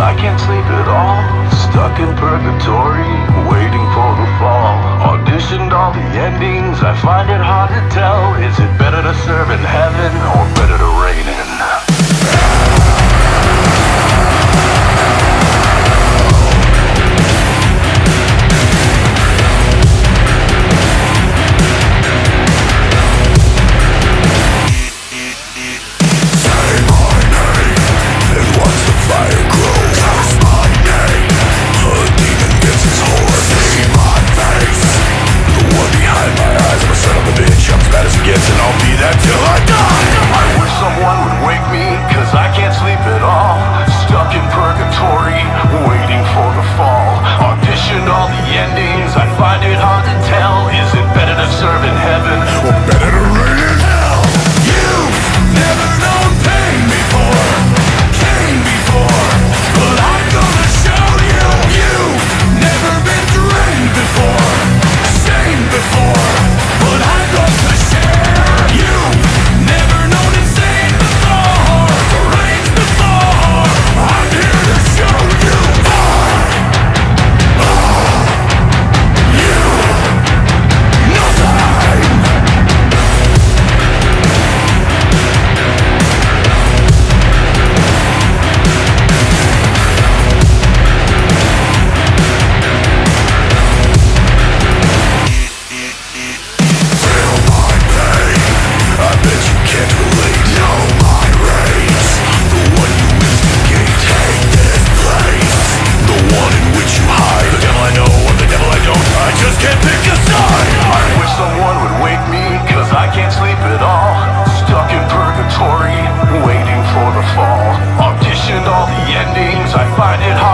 I can't sleep at all. Stuck in purgatory, waiting for the fall. Auditioned all the endings, I find it hard to tell. Is it better to serve in heaven, or better to reign I find it hard